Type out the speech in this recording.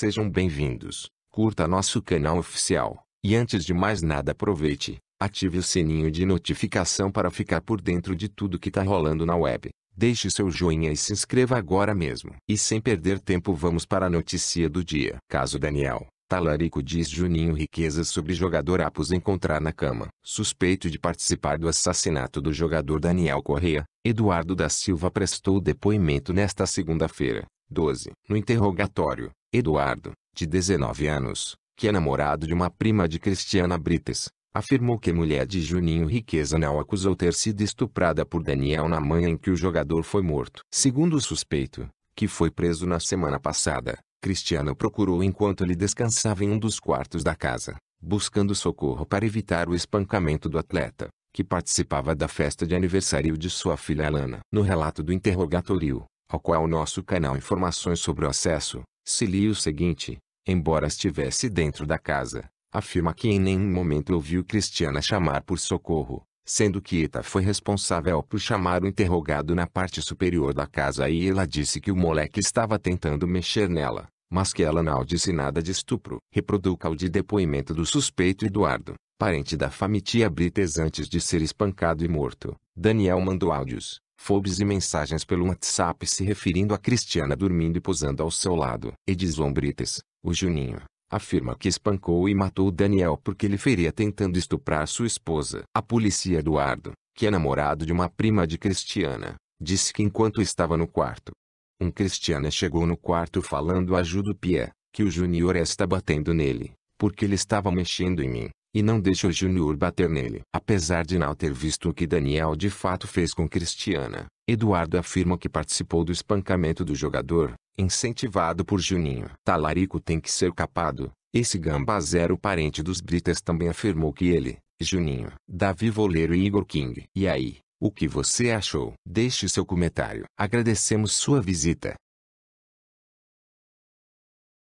Sejam bem-vindos, curta nosso canal oficial, e antes de mais nada aproveite, ative o sininho de notificação para ficar por dentro de tudo que tá rolando na web. Deixe seu joinha e se inscreva agora mesmo. E sem perder tempo vamos para a notícia do dia. Caso Daniel. Talarico diz Juninho riquezas sobre jogador após encontrar na cama. Suspeito de participar do assassinato do jogador Daniel Correa, Eduardo da Silva prestou depoimento nesta segunda-feira, 12. No interrogatório, Eduardo, de 19 anos, que é namorado de uma prima de Cristiana Brites, afirmou que a mulher de Juninho Riqueza não acusou ter sido estuprada por Daniel na manhã em que o jogador foi morto. Segundo o suspeito, que foi preso na semana passada, Cristiano procurou enquanto ele descansava em um dos quartos da casa, buscando socorro para evitar o espancamento do atleta, que participava da festa de aniversário de sua filha Alana. No relato do interrogatório, ao qual nosso canal Informações sobre o Acesso, se lia o seguinte, embora estivesse dentro da casa, afirma que em nenhum momento ouviu Cristiana chamar por socorro, sendo que Ita foi responsável por chamar o interrogado na parte superior da casa e ela disse que o moleque estava tentando mexer nela, mas que ela não disse nada de estupro. Reproduca o de depoimento do suspeito Eduardo, parente da famitia Brites antes de ser espancado e morto. Daniel mandou áudios, fotos e mensagens pelo WhatsApp se referindo a Cristiana dormindo e posando ao seu lado. Edson Brites, o Juninho, afirma que espancou e matou Daniel porque ele feria tentando estuprar sua esposa. A polícia Eduardo, que é namorado de uma prima de Cristiana, disse que enquanto estava no quarto, um Cristiana chegou no quarto falando a Judo Pierre, que o Júnior está batendo nele, porque ele estava mexendo em mim, e não deixa o Júnior bater nele. Apesar de não ter visto o que Daniel de fato fez com Cristiana, Eduardo afirma que participou do espancamento do jogador, incentivado por Juninho. Talarico tem que ser capado. Esse gamba zero parente dos Britas também afirmou que ele, Juninho, Davi Voleiro e Igor King. E aí, o que você achou? Deixe seu comentário. Agradecemos sua visita.